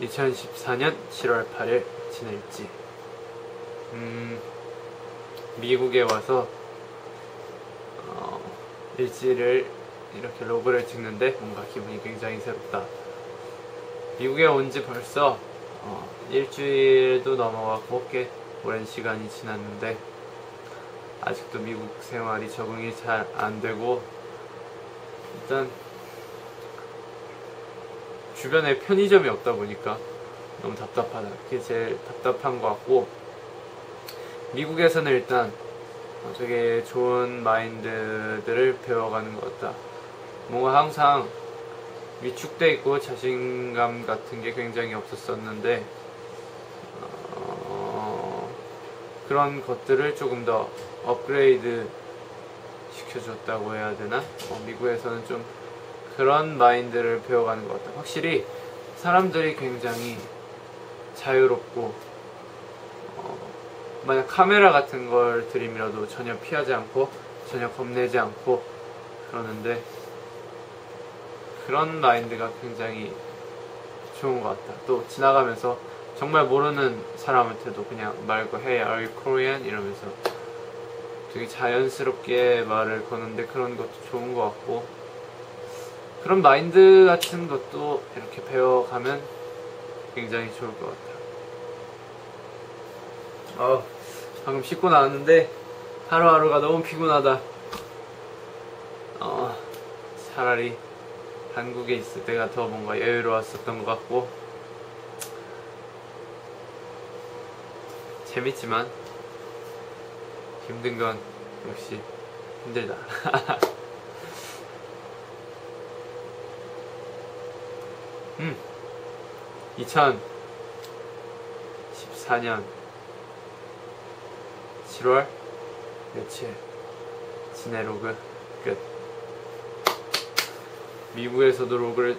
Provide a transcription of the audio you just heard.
2014년 7월 8일 지낼지. 음, 미국에 와서 어, 일지를 이렇게 로그를 찍는데 뭔가 기분이 굉장히 새롭다. 미국에 온 지 벌써 어, 일주일도 넘어가고 꽤 오랜 시간이 지났는데 아직도 미국 생활이 적응이 잘 안 되고 일단 주변에 편의점이 없다 보니까 너무 답답하다. 그게 제일 답답한 것 같고 미국에서는 일단 어, 되게 좋은 마인드들을 배워가는 것 같다. 뭔가 항상 위축돼 있고 자신감 같은 게 굉장히 없었었는데 어, 그런 것들을 조금 더 업그레이드 시켜줬다고 해야 되나? 어, 미국에서는 좀 그런 마인드를 배워가는 것 같아요. 확실히 사람들이 굉장히 자유롭고 어, 만약 카메라 같은 걸 들이밀어도 전혀 피하지 않고 전혀 겁내지 않고 그러는데 그런 마인드가 굉장히 좋은 것 같다. 또 지나가면서 정말 모르는 사람한테도 그냥 말 걸, Hey, are you Korean? 이러면서 되게 자연스럽게 말을 거는데 그런 것도 좋은 것 같고 그런 마인드 같은 것도 이렇게 배워가면 굉장히 좋을 것 같아요. 어, 방금 씻고 나왔는데 하루하루가 너무 피곤하다. 어, 차라리 한국에 있을 때가 더 뭔가 여유로웠었던 것 같고 재밌지만 힘든 건 역시 힘들다. 음, 2014년 7월 며칠 지내 로그 끝. 미국에서도 로그를